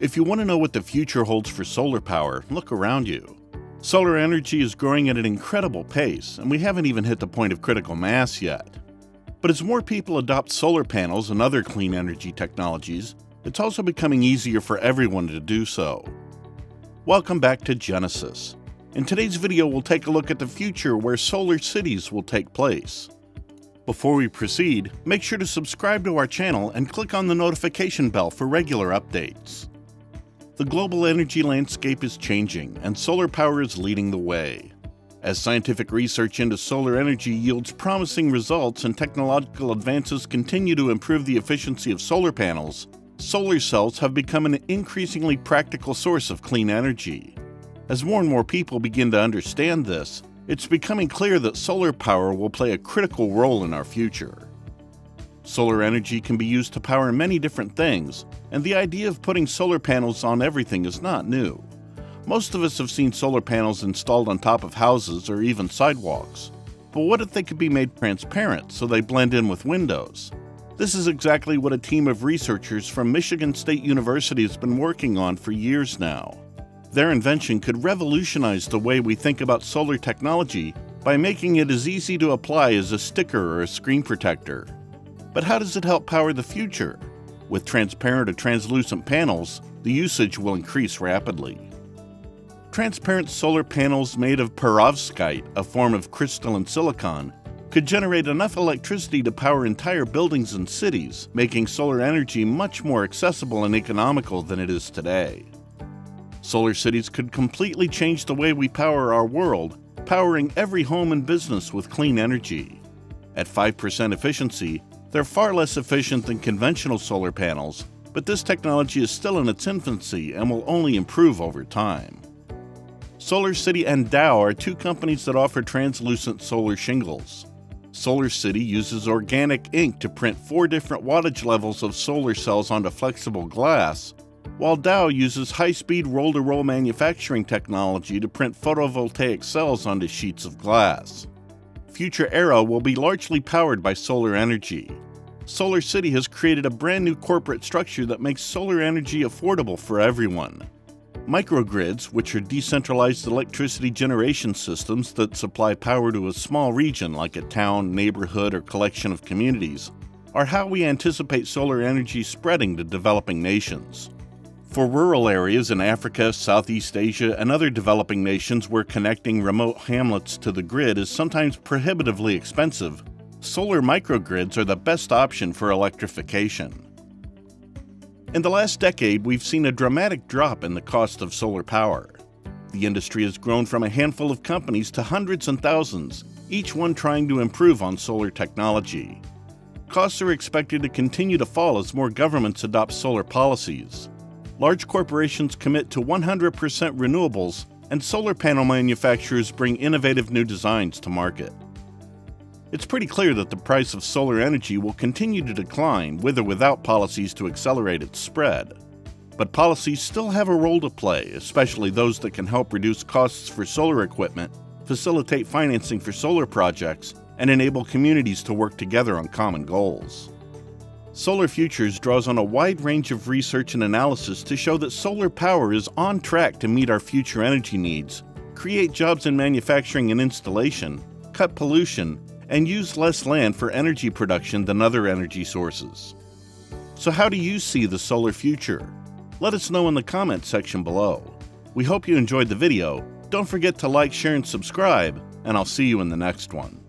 If you want to know what the future holds for solar power, look around you. Solar energy is growing at an incredible pace, and we haven't even hit the point of critical mass yet. But as more people adopt solar panels and other clean energy technologies, it's also becoming easier for everyone to do so. Welcome back to Genesis. In today's video, we'll take a look at the future where solar cities will take place. Before we proceed, make sure to subscribe to our channel and click on the notification bell for regular updates. The global energy landscape is changing, and solar power is leading the way. As scientific research into solar energy yields promising results and technological advances continue to improve the efficiency of solar panels, solar cells have become an increasingly practical source of clean energy. As more and more people begin to understand this, it's becoming clear that solar power will play a critical role in our future. Solar energy can be used to power many different things, and the idea of putting solar panels on everything is not new. Most of us have seen solar panels installed on top of houses or even sidewalks. But what if they could be made transparent so they blend in with windows? This is exactly what a team of researchers from Michigan State University has been working on for years now. Their invention could revolutionize the way we think about solar technology by making it as easy to apply as a sticker or a screen protector. But how does it help power the future? With transparent or translucent panels, the usage will increase rapidly. Transparent solar panels made of perovskite, a form of crystalline silicon, could generate enough electricity to power entire buildings and cities, making solar energy much more accessible and economical than it is today. Solar cities could completely change the way we power our world, powering every home and business with clean energy. At 5% efficiency, they're far less efficient than conventional solar panels, but this technology is still in its infancy and will only improve over time. Solar City and Dow are two companies that offer translucent solar shingles. Solar City uses organic ink to print four different wattage levels of solar cells onto flexible glass, while Dow uses high speed roll to roll manufacturing technology to print photovoltaic cells onto sheets of glass future era will be largely powered by solar energy. Solar City has created a brand new corporate structure that makes solar energy affordable for everyone. Microgrids, which are decentralized electricity generation systems that supply power to a small region like a town, neighborhood, or collection of communities, are how we anticipate solar energy spreading to developing nations. For rural areas in Africa, Southeast Asia, and other developing nations where connecting remote hamlets to the grid is sometimes prohibitively expensive, solar microgrids are the best option for electrification. In the last decade, we've seen a dramatic drop in the cost of solar power. The industry has grown from a handful of companies to hundreds and thousands, each one trying to improve on solar technology. Costs are expected to continue to fall as more governments adopt solar policies large corporations commit to 100% renewables, and solar panel manufacturers bring innovative new designs to market. It's pretty clear that the price of solar energy will continue to decline with or without policies to accelerate its spread. But policies still have a role to play, especially those that can help reduce costs for solar equipment, facilitate financing for solar projects, and enable communities to work together on common goals. Solar Futures draws on a wide range of research and analysis to show that solar power is on track to meet our future energy needs, create jobs in manufacturing and installation, cut pollution, and use less land for energy production than other energy sources. So, how do you see the solar future? Let us know in the comments section below. We hope you enjoyed the video. Don't forget to like, share, and subscribe, and I'll see you in the next one.